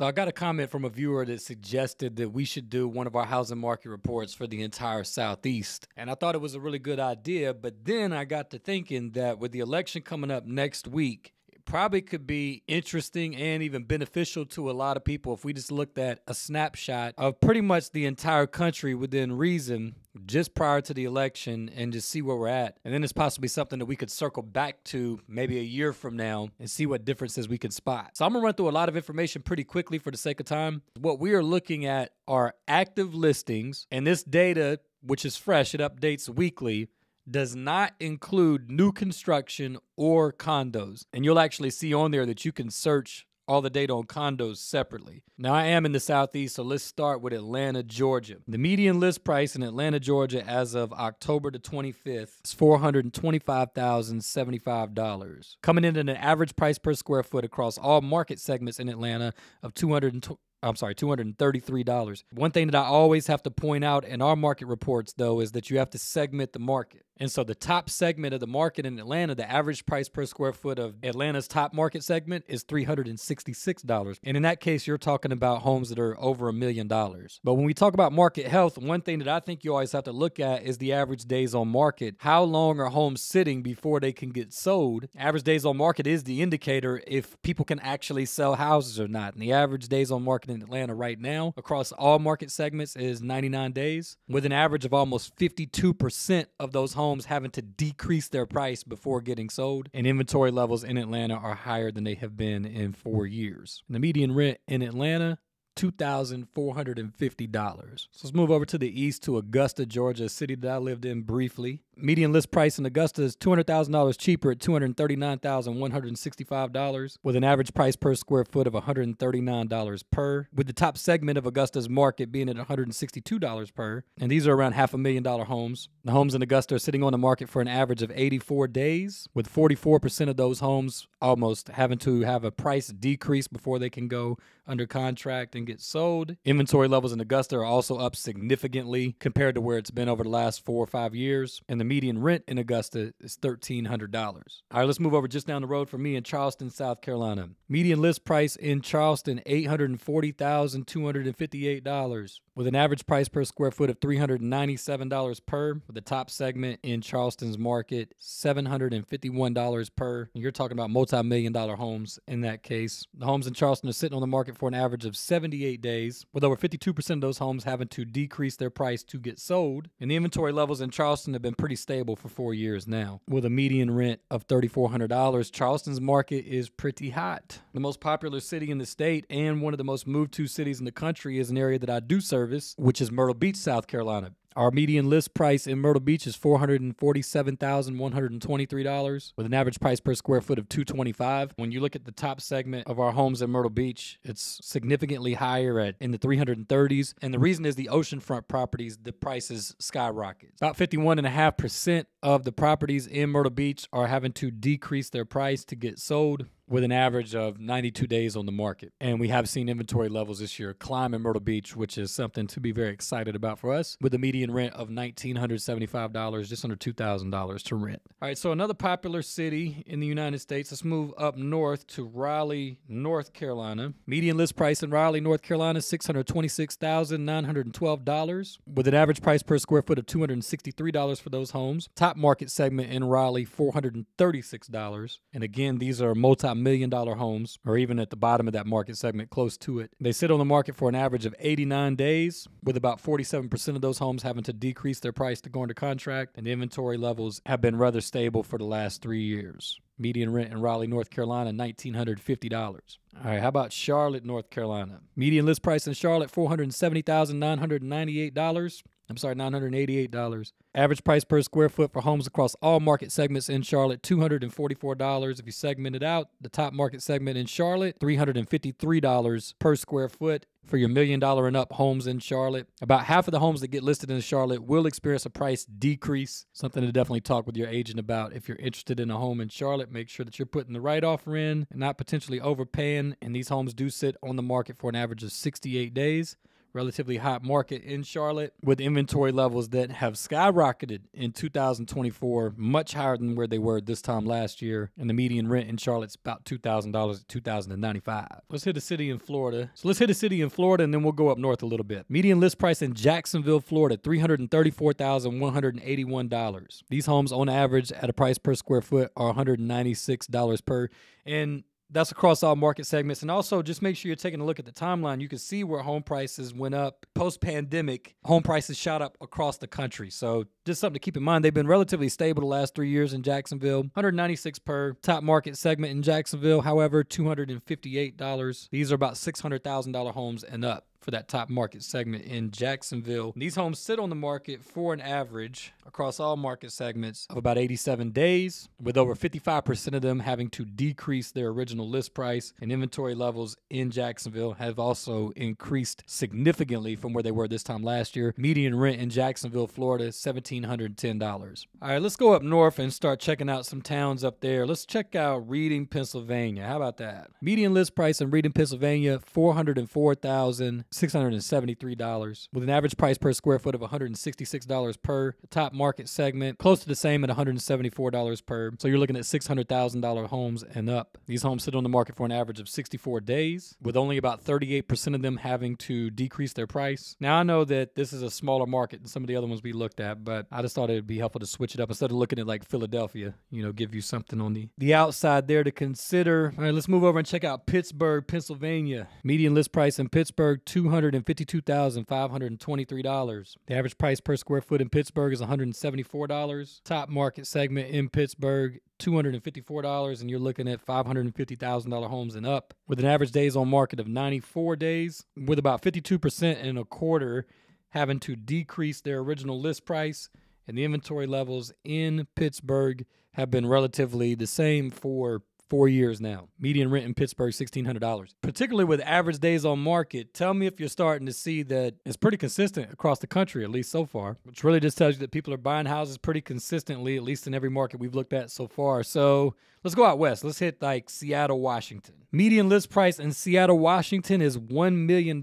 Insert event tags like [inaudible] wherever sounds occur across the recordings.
So I got a comment from a viewer that suggested that we should do one of our housing market reports for the entire Southeast. And I thought it was a really good idea. But then I got to thinking that with the election coming up next week, probably could be interesting and even beneficial to a lot of people if we just looked at a snapshot of pretty much the entire country within reason just prior to the election and just see where we're at. And then it's possibly something that we could circle back to maybe a year from now and see what differences we can spot. So I'm gonna run through a lot of information pretty quickly for the sake of time. What we are looking at are active listings, and this data, which is fresh, it updates weekly does not include new construction or condos. And you'll actually see on there that you can search all the data on condos separately. Now, I am in the Southeast, so let's start with Atlanta, Georgia. The median list price in Atlanta, Georgia, as of October the 25th is $425,075, coming in at an average price per square foot across all market segments in Atlanta of 220. I'm sorry, $233. One thing that I always have to point out in our market reports, though, is that you have to segment the market. And so the top segment of the market in Atlanta, the average price per square foot of Atlanta's top market segment is $366. And in that case, you're talking about homes that are over a million dollars. But when we talk about market health, one thing that I think you always have to look at is the average days on market. How long are homes sitting before they can get sold? Average days on market is the indicator if people can actually sell houses or not. And the average days on market in Atlanta right now across all market segments is 99 days, with an average of almost 52% of those homes homes having to decrease their price before getting sold, and inventory levels in Atlanta are higher than they have been in four years. The median rent in Atlanta $2,450. So let's move over to the east to Augusta, Georgia, a city that I lived in briefly. Median list price in Augusta is $200,000 cheaper at $239,165, with an average price per square foot of $139 per, with the top segment of Augusta's market being at $162 per. And these are around half a million dollar homes. The homes in Augusta are sitting on the market for an average of 84 days, with 44% of those homes almost having to have a price decrease before they can go under contract and get sold. Inventory levels in Augusta are also up significantly compared to where it's been over the last four or five years. And the median rent in Augusta is $1,300. All right, let's move over just down the road for me in Charleston, South Carolina. Median list price in Charleston, $840,258, with an average price per square foot of $397 per. With the top segment in Charleston's market, $751 per. And You're talking about multi million dollar homes in that case. The homes in Charleston are sitting on the market for an average of 78 days, with over 52% of those homes having to decrease their price to get sold. And the inventory levels in Charleston have been pretty stable for four years now. With a median rent of $3,400, Charleston's market is pretty hot. The most popular city in the state and one of the most moved to cities in the country is an area that I do service, which is Myrtle Beach, South Carolina. Our median list price in Myrtle Beach is $447,123 with an average price per square foot of 225. When you look at the top segment of our homes in Myrtle Beach, it's significantly higher at in the 330s. And the reason is the oceanfront properties, the prices skyrocket. About 51.5% of the properties in Myrtle Beach are having to decrease their price to get sold with an average of 92 days on the market. And we have seen inventory levels this year climb in Myrtle Beach, which is something to be very excited about for us, with a median rent of $1,975, just under $2,000 to rent. All right, so another popular city in the United States. Let's move up north to Raleigh, North Carolina. Median list price in Raleigh, North Carolina, $626,912, with an average price per square foot of $263 for those homes. Top market segment in Raleigh, $436. And again, these are multi million dollar homes, or even at the bottom of that market segment, close to it. They sit on the market for an average of 89 days, with about 47% of those homes having to decrease their price to go under contract, and inventory levels have been rather stable for the last three years. Median rent in Raleigh, North Carolina, $1,950. All right, how about Charlotte, North Carolina? Median list price in Charlotte, $470,998. I'm sorry, $988. Average price per square foot for homes across all market segments in Charlotte, $244. If you segment it out, the top market segment in Charlotte, $353 per square foot for your million dollar and up homes in Charlotte. About half of the homes that get listed in Charlotte will experience a price decrease. Something to definitely talk with your agent about. If you're interested in a home in Charlotte, make sure that you're putting the right offer in and not potentially overpaying. And these homes do sit on the market for an average of 68 days relatively hot market in Charlotte with inventory levels that have skyrocketed in 2024, much higher than where they were this time last year. And the median rent in Charlotte's about $2,000 at 2095. Let's hit a city in Florida. So let's hit a city in Florida and then we'll go up north a little bit. Median list price in Jacksonville, Florida, $334,181. These homes on average at a price per square foot are $196 per. And that's across all market segments. And also, just make sure you're taking a look at the timeline. You can see where home prices went up post pandemic. Home prices shot up across the country. So, just something to keep in mind. They've been relatively stable the last three years in Jacksonville. 196 per top market segment in Jacksonville. However, $258. These are about $600,000 homes and up for that top market segment in Jacksonville. These homes sit on the market for an average across all market segments of about 87 days, with over 55% of them having to decrease their original list price. And inventory levels in Jacksonville have also increased significantly from where they were this time last year. Median rent in Jacksonville, Florida, $1,710. All right, let's go up north and start checking out some towns up there. Let's check out Reading, Pennsylvania. How about that? Median list price in Reading, Pennsylvania, 404,000. $673 with an average price per square foot of $166 per. Top market segment close to the same at $174 per. So you're looking at $600,000 homes and up. These homes sit on the market for an average of 64 days with only about 38% of them having to decrease their price. Now I know that this is a smaller market than some of the other ones we looked at, but I just thought it would be helpful to switch it up instead of looking at like Philadelphia, you know, give you something on the the outside there to consider. All right, let's move over and check out Pittsburgh, Pennsylvania. Median list price in Pittsburgh $252,523. The average price per square foot in Pittsburgh is $174. Top market segment in Pittsburgh, $254 and you're looking at $550,000 homes and up with an average days on market of 94 days with about 52% and a quarter having to decrease their original list price and the inventory levels in Pittsburgh have been relatively the same for four years now. Median rent in Pittsburgh, $1,600. Particularly with average days on market, tell me if you're starting to see that it's pretty consistent across the country, at least so far, which really just tells you that people are buying houses pretty consistently, at least in every market we've looked at so far. So let's go out west. Let's hit like Seattle, Washington. Median list price in Seattle, Washington is $1 million.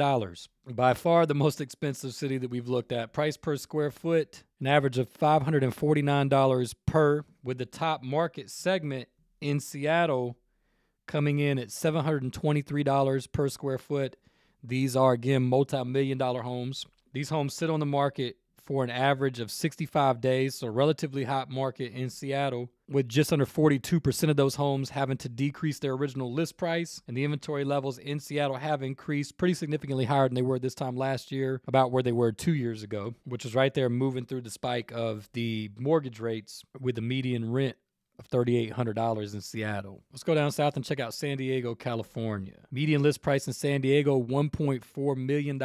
By far the most expensive city that we've looked at. Price per square foot, an average of $549 per, with the top market segment in Seattle coming in at $723 per square foot. These are, again, multi million dollar homes. These homes sit on the market for an average of 65 days, so relatively hot market in Seattle, with just under 42% of those homes having to decrease their original list price. And the inventory levels in Seattle have increased pretty significantly higher than they were this time last year, about where they were two years ago, which is right there moving through the spike of the mortgage rates with the median rent of $3,800 in Seattle. Let's go down south and check out San Diego, California. Median list price in San Diego, $1.4 million.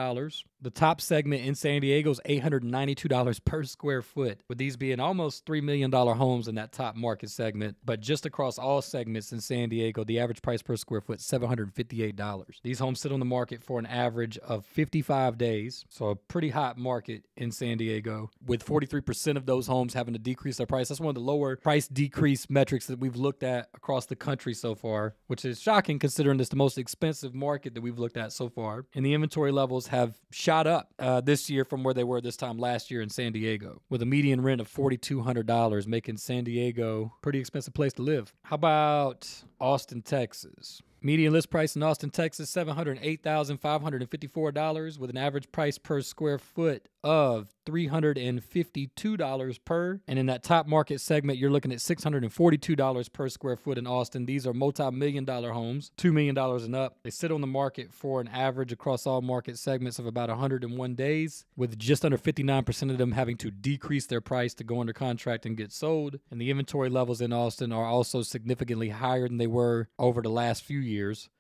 The top segment in San Diego is $892 per square foot, with these being almost $3 million homes in that top market segment. But just across all segments in San Diego, the average price per square foot $758. These homes sit on the market for an average of 55 days, so a pretty hot market in San Diego, with 43% of those homes having to decrease their price. That's one of the lower price decrease metrics that we've looked at across the country so far, which is shocking considering it's the most expensive market that we've looked at so far. And the inventory levels have shot shot up uh, this year from where they were this time last year in San Diego, with a median rent of $4,200, making San Diego a pretty expensive place to live. How about Austin, Texas? Median list price in Austin, Texas, $708,554 with an average price per square foot of $352 per. And in that top market segment, you're looking at $642 per square foot in Austin. These are multi million dollar homes, $2 million and up. They sit on the market for an average across all market segments of about 101 days, with just under 59% of them having to decrease their price to go under contract and get sold. And the inventory levels in Austin are also significantly higher than they were over the last few years,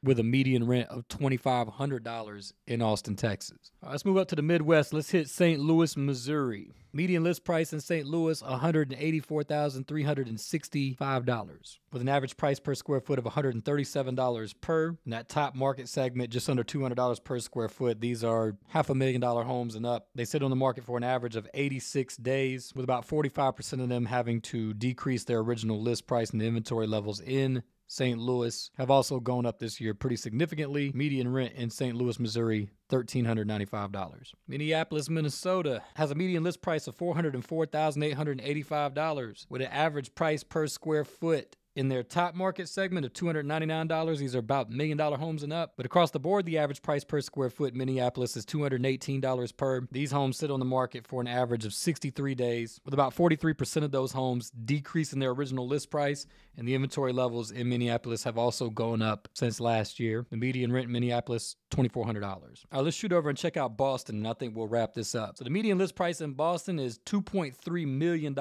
with a median rent of $2,500 in Austin, Texas. Let's move up to the Midwest. Let's hit St. Louis, Missouri. Median list price in St. Louis, $184,365, with an average price per square foot of $137 per. In that top market segment, just under $200 per square foot. These are half a million dollar homes and up. They sit on the market for an average of 86 days, with about 45% of them having to decrease their original list price and the inventory levels in St. Louis have also gone up this year pretty significantly. Median rent in St. Louis, Missouri, $1,395. Minneapolis, Minnesota has a median list price of $404,885 with an average price per square foot in their top market segment of $299, these are about million dollar homes and up. But across the board, the average price per square foot in Minneapolis is $218 per. These homes sit on the market for an average of 63 days, with about 43% of those homes decreasing their original list price. And the inventory levels in Minneapolis have also gone up since last year. The median rent in Minneapolis, $2,400. All right, let's shoot over and check out Boston, and I think we'll wrap this up. So the median list price in Boston is $2.3 million,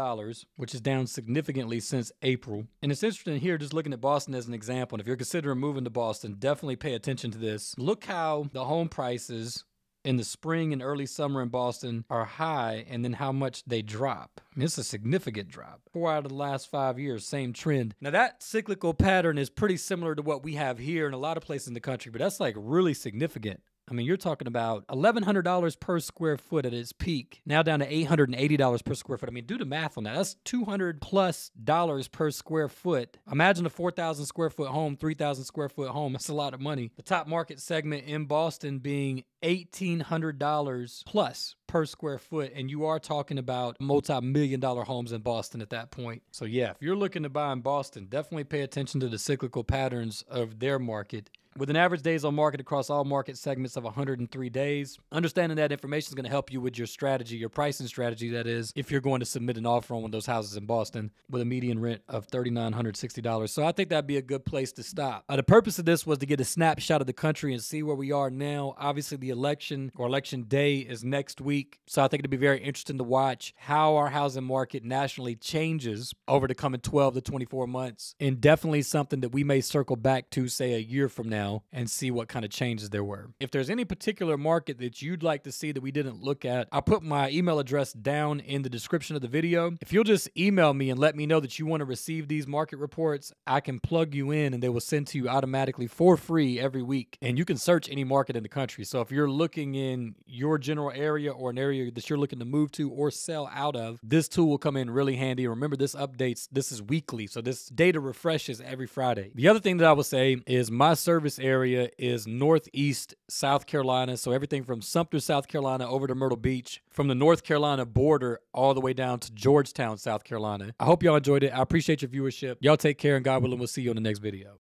which is down significantly since April. And it's interesting here, just looking at Boston as an example. And if you're considering moving to Boston, definitely pay attention to this. Look how the home prices in the spring and early summer in Boston are high and then how much they drop. I mean, it's a significant drop. Four out of the last five years, same trend. Now, that cyclical pattern is pretty similar to what we have here in a lot of places in the country, but that's like really significant. I mean, you're talking about $1,100 per square foot at its peak, now down to $880 per square foot. I mean, do the math on that. That's 200 plus dollars per square foot. Imagine a 4,000 square foot home, 3,000 square foot home. [laughs] That's a lot of money. The top market segment in Boston being $1,800 plus per square foot. And you are talking about multi million dollar homes in Boston at that point. So, yeah, if you're looking to buy in Boston, definitely pay attention to the cyclical patterns of their market with an average days on market across all market segments of 103 days. Understanding that information is going to help you with your strategy, your pricing strategy, that is, if you're going to submit an offer on one of those houses in Boston with a median rent of $3,960. So I think that'd be a good place to stop. Uh, the purpose of this was to get a snapshot of the country and see where we are now. Obviously, the election or election day is next week. So I think it'd be very interesting to watch how our housing market nationally changes over the coming 12 to 24 months. And definitely something that we may circle back to, say, a year from now now and see what kind of changes there were. If there's any particular market that you'd like to see that we didn't look at, I'll put my email address down in the description of the video. If you'll just email me and let me know that you want to receive these market reports, I can plug you in and they will send to you automatically for free every week. And you can search any market in the country. So if you're looking in your general area or an area that you're looking to move to or sell out of, this tool will come in really handy. Remember, this updates, this is weekly. So this data refreshes every Friday. The other thing that I will say is my service service area is northeast South Carolina. So everything from Sumter, South Carolina, over to Myrtle Beach, from the North Carolina border all the way down to Georgetown, South Carolina. I hope y'all enjoyed it. I appreciate your viewership. Y'all take care and God willing, we'll see you on the next video.